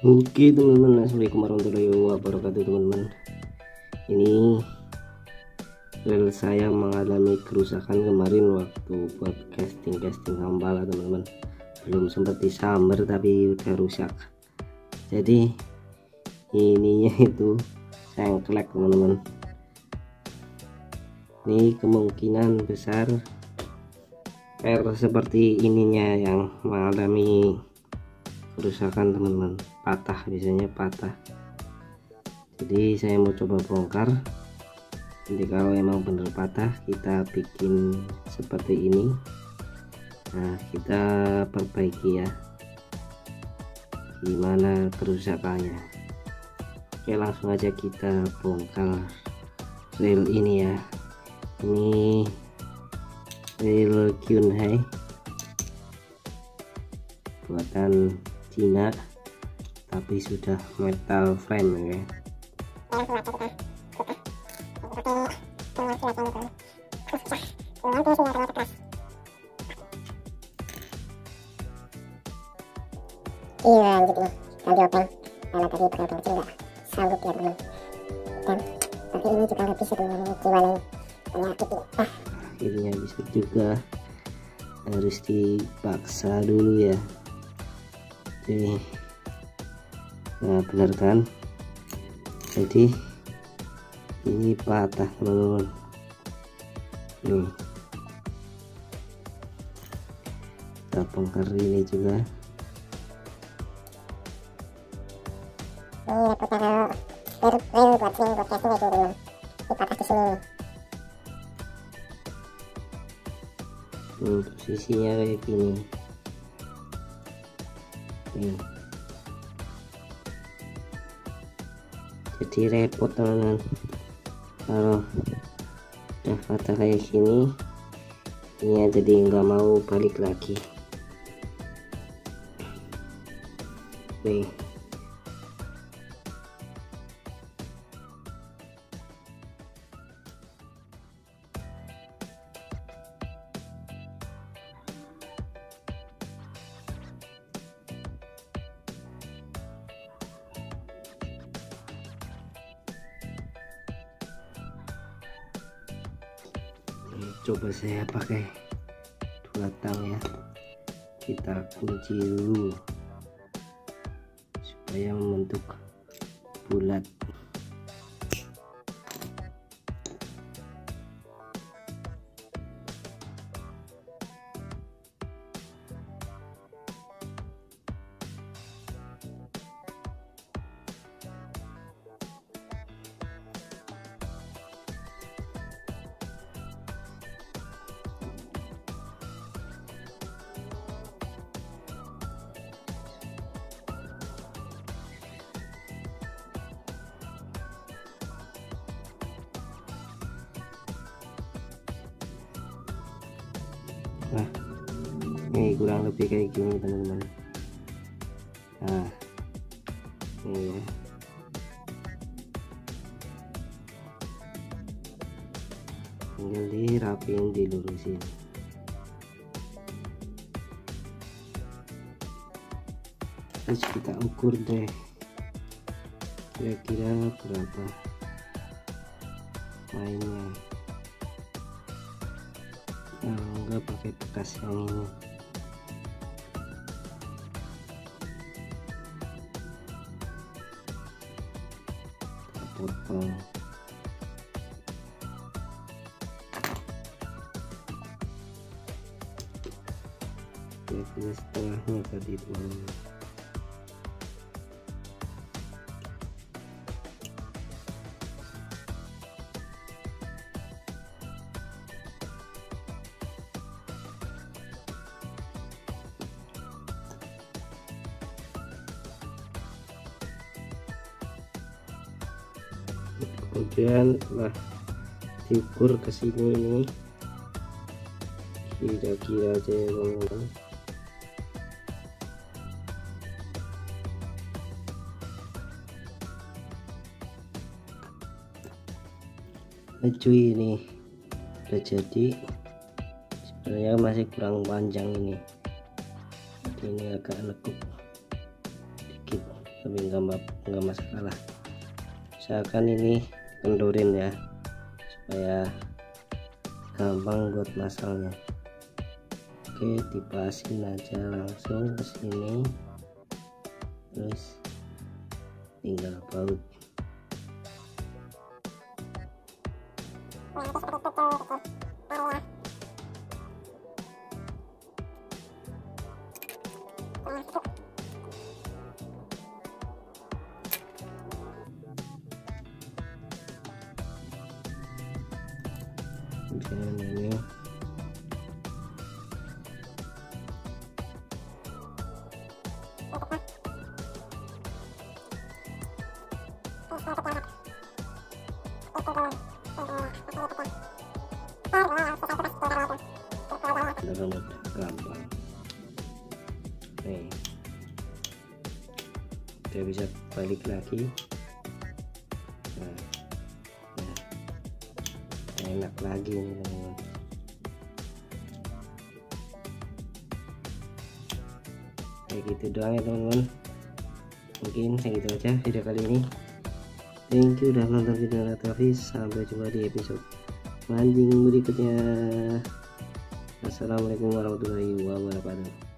Oke teman-teman Assalamualaikum warahmatullahi wabarakatuh teman-teman. Ini Rel saya mengalami kerusakan kemarin waktu buat casting-casting hambala teman-teman. Belum sempat disamber tapi udah rusak. Jadi ininya itu sengklek teman-teman. Ini kemungkinan besar R seperti ininya yang mengalami kerusakan teman-teman. Patah biasanya patah. Jadi saya mau coba bongkar. Jadi kalau emang bener patah kita bikin seperti ini. Nah kita perbaiki ya. Gimana kerusakannya? Oke langsung aja kita bongkar rel ini ya. Ini rel Kyunhai buatan Cina tapi sudah metal frame ya. Iya lanjut nih kalau diopeng karena tadi pakai openg kecil nggak sanggup ya teman. Dan tapi ini juga nggak bisa teman gimana penyakit nih ah. Akhirnya bisa juga harus dipaksa dulu ya jadi nah benar kan jadi ini patah teman-teman. Nih kita bongkar ini juga. Ini repotnya kalau rel rel buat sini buat casting itu teman ini patah di sini. Nih hmm, posisinya kayak gini nih jadi repot teman-teman. Kalau udah patah kayak gini ini jadi nggak mau balik lagi. Nih coba saya pakai tang ya. Kita kunci dulu. Supaya membentuk bulat nah ini kurang lebih kayak gini teman-teman. Nah ini ya. Tinggal dirapiin dilurusin. Terus kita ukur deh kira-kira berapa mainnya nah, enggak pakai bekas yang ini. Potong. Kira-kira setengahnya tadi teman kemudian setelah diukur ke sini ini. Kira-kira aja ya teman-teman cuy ini. Udah jadi. Sebenarnya masih kurang panjang ini. Jadi ini agak lekuk. Dikit tapi nggak nggak masalah usahakan ini kendorin ya supaya gampang buat masalnya. Oke dipasin aja langsung ke sini. Terus tinggal baut jangan ini gampang. Nih. Bisa balik lagi enak lagi. Nih teman-teman kayak gitu doang ya teman-teman. Mungkin segitu aja video kali ini. Thank you udah nonton video Latafis sampai jumpa di episode mancing berikutnya. Assalamualaikum warahmatullahi wabarakatuh